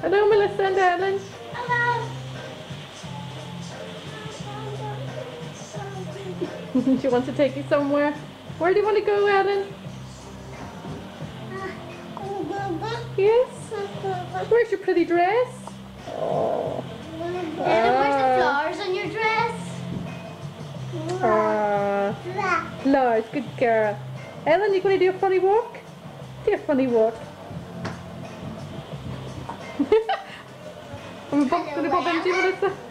Hello, Melissa and Ellen. Hello. She wants to take you somewhere. Where do you want to go, Ellen? Yes. Where's your pretty dress? Oh. Ellen, where's the flowers on your dress? Ah. Lars, good girl. Ellen, you going to do a funny walk? Do a funny walk. Un po' tutte quante antiche adesso.